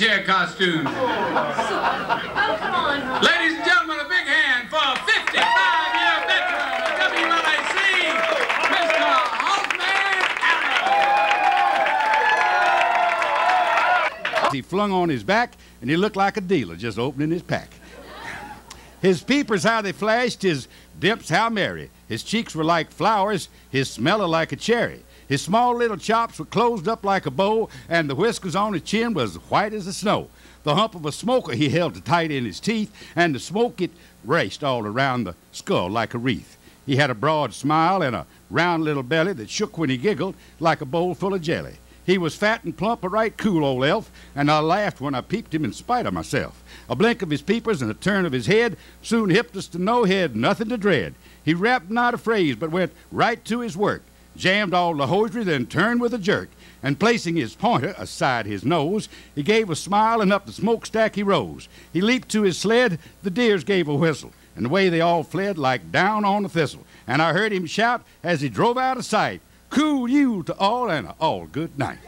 chair costume. Oh, oh come on. Ladies and gentlemen, a big hand for 55-year veteran of WLAC, Mr. Hossman Allen. He flung on his back, and he looked like a dealer just opening his pack. His peepers, how they flashed, his dimps, how merry. His cheeks were like flowers, his smeller like a cherry. His small little chops were closed up like a bow, and the whiskers on his chin was white as the snow. The hump of a smoker he held tight in his teeth, and the smoke it raced all around the skull like a wreath. He had a broad smile and a round little belly that shook when he giggled like a bowl full of jelly. He was fat and plump, a right cool old elf, and I laughed when I peeped him in spite of myself. A blink of his peepers and a turn of his head soon hipped us to know he had nothing to dread. He rapped not a phrase, but went right to his work, jammed all the hosiery, then turned with a jerk, and placing his pointer aside his nose, he gave a smile and up the smokestack he rose. He leaped to his sled, the deers gave a whistle, and away they all fled like down on a thistle. And I heard him shout as he drove out of sight, Cool you to all and all good night.